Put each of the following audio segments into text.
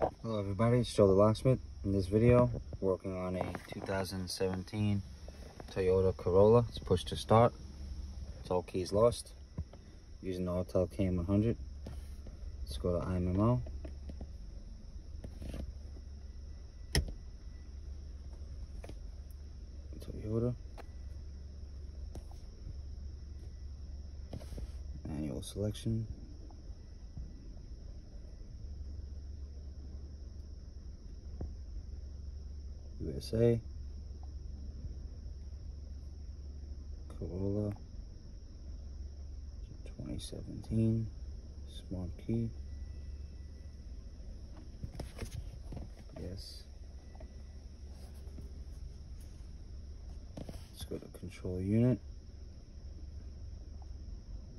Hello everybody, it's Joe D Locksmith. In this video, working on a 2017 Toyota Corolla. It's push to start. It's all keys lost. Using the Autel KM100. Let's go to IMMO. Toyota. Manual selection. USA. Corolla. 2017 smart key. Yes. Let's go to control unit.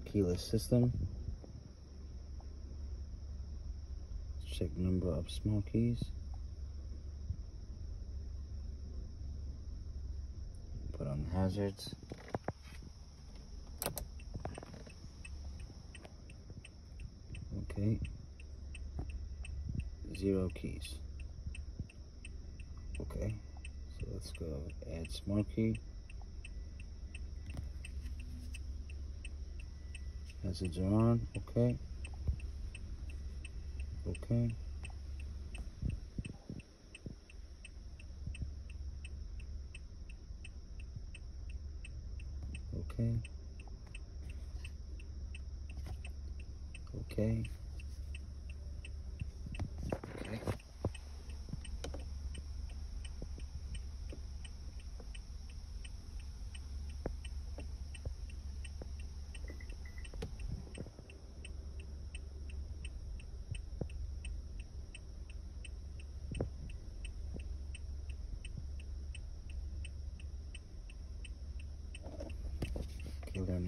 Keyless system. Check number of smart keys put on the hazards. Okay. Zero keys. Okay. So let's go add smart key. Hazards are on. Okay. Okay. Okay. Okay. Okay.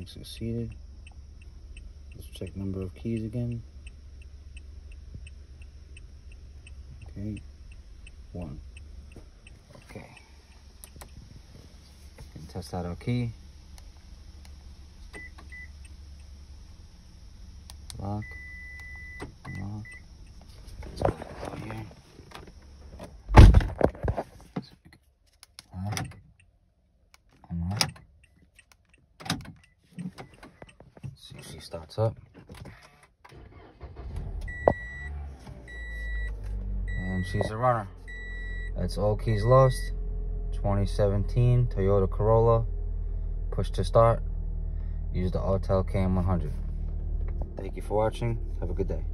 Learning succeeded. Let's check number of keys again. Okay, one. Okay. And test out our key. Lock. Let's go here. Lock. Unlock. She starts up. And she's a runner. That's all keys lost. 2017 Toyota Corolla. Push to start. Use the Autel KM100. Thank you for watching. Have a good day.